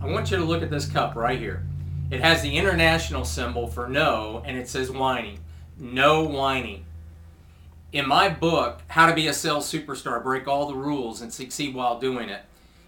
I want you to look at this cup right here. It has the international symbol for no, and it says whining. No whining. In my book, How to Be a Sales Superstar, Break All the Rules and Succeed While Doing It,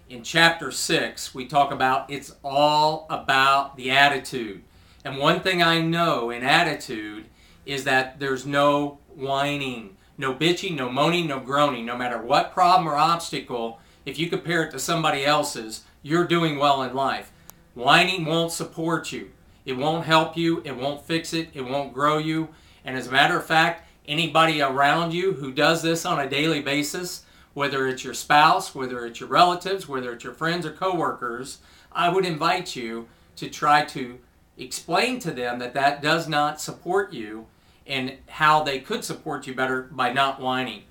in chapter 6, we talk about it's all about the attitude. And one thing I know in attitude is that there's no whining, no bitching, no moaning, no groaning. No matter what problem or obstacle, if you compare it to somebody else's, you're doing well in life. Whining won't support you. It won't help you. It won't fix it. It won't grow you. And as a matter of fact, anybody around you who does this on a daily basis, whether it's your spouse, whether it's your relatives, whether it's your friends or coworkers, I would invite you to try to explain to them that that does not support you and how they could support you better by not whining.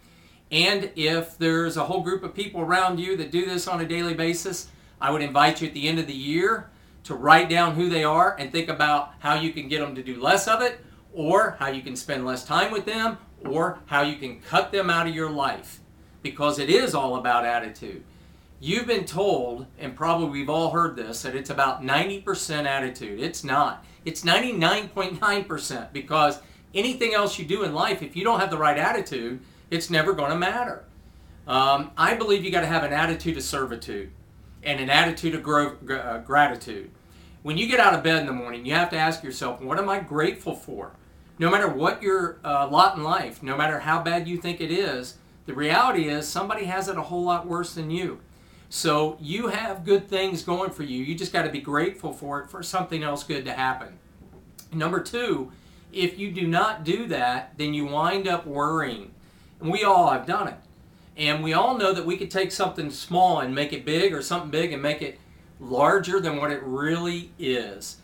And if there's a whole group of people around you that do this on a daily basis, I would invite you at the end of the year to write down who they are and think about how you can get them to do less of it, or how you can spend less time with them, or how you can cut them out of your life. Because it is all about attitude. You've been told, and probably we've all heard this, that it's about 90% attitude. It's not. It's 99.9% because anything else you do in life, if you don't have the right attitude, it's never going to matter. Um, I believe you got to have an attitude of servitude and an attitude of uh, gratitude. When you get out of bed in the morning, you have to ask yourself, what am I grateful for? No matter what your uh, lot in life, no matter how bad you think it is, the reality is somebody has it a whole lot worse than you. So you have good things going for you. You just got to be grateful for it for something else good to happen. Number two, if you do not do that, then you wind up worrying. And we all have done it. And we all know that we could take something small and make it big or something big and make it larger than what it really is.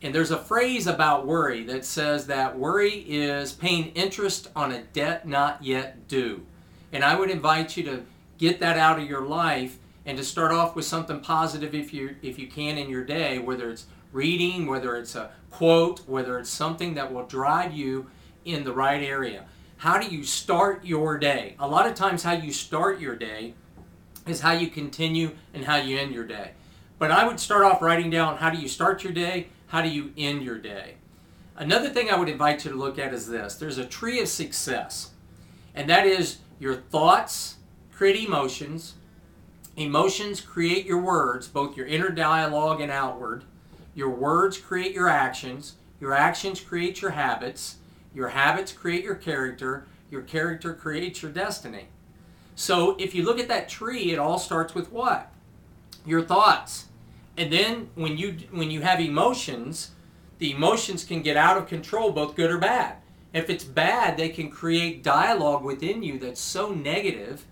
And there's a phrase about worry that says that worry is paying interest on a debt not yet due. And I would invite you to get that out of your life and to start off with something positive if you if you can in your day, whether it's reading, whether it's a quote, whether it's something that will drive you in the right area. How do you start your day? A lot of times, how you start your day is how you continue and how you end your day. But I would start off writing down how do you start your day, how do you end your day. Another thing I would invite you to look at is this there's a tree of success, and that is your thoughts create emotions, emotions create your words, both your inner dialogue and outward. Your words create your actions. Your actions create your habits. Your habits create your character. Your character creates your destiny. So if you look at that tree, it all starts with what? Your thoughts. And then when you when you have emotions, the emotions can get out of control, both good or bad. If it's bad, they can create dialogue within you that's so negative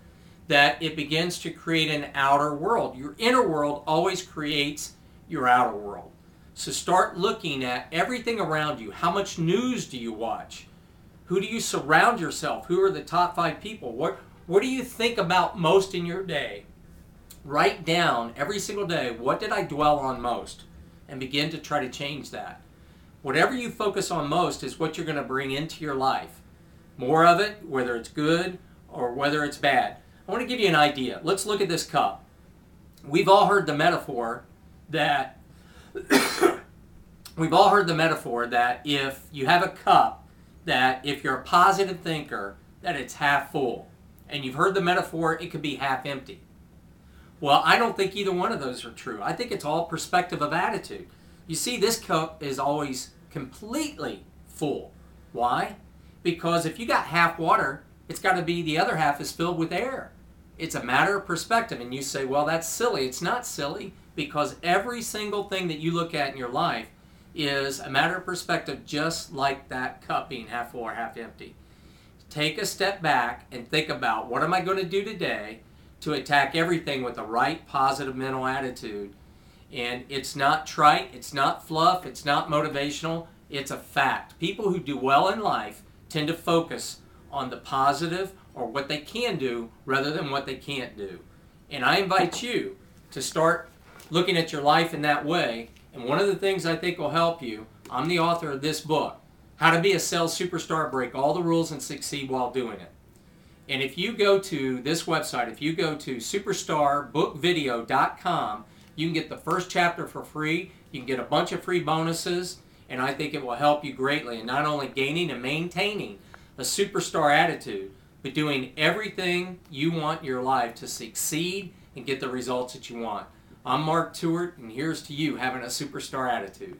that it begins to create an outer world. Your inner world always creates your outer world. So start looking at everything around you. How much news do you watch? Who do you surround yourself? Who are the top five people? What, what do you think about most in your day? Write down every single day, what did I dwell on most? And begin to try to change that. Whatever you focus on most is what you're going to bring into your life. More of it, whether it's good or whether it's bad. I want to give you an idea. Let's look at this cup. We've all heard the metaphor that we've all heard the metaphor that if you have a cup, that if you're a positive thinker, that it's half full. And you've heard the metaphor, it could be half empty. Well, I don't think either one of those are true. I think it's all perspective of attitude. You see, this cup is always completely full. Why? Because if you got half water, it's got to be the other half is filled with air. It's a matter of perspective. And you say, well, that's silly. It's not silly because every single thing that you look at in your life is a matter of perspective, just like that cup being half full or half empty. Take a step back and think about what am I going to do today to attack everything with the right positive mental attitude. And it's not trite, it's not fluff, it's not motivational, it's a fact. People who do well in life tend to focus on the positive or what they can do rather than what they can't do. And I invite you to start looking at your life in that way. And one of the things I think will help you, I'm the author of this book, How to Be a Sales Superstar, Break All the Rules, and Succeed While Doing It. And if you go to this website, if you go to superstarbookvideo.com, you can get the first chapter for free. You can get a bunch of free bonuses, and I think it will help you greatly in not only gaining and maintaining a superstar attitude, but doing everything you want your life to succeed and get the results that you want. I'm Mark Tewart, and here's to you having a superstar attitude.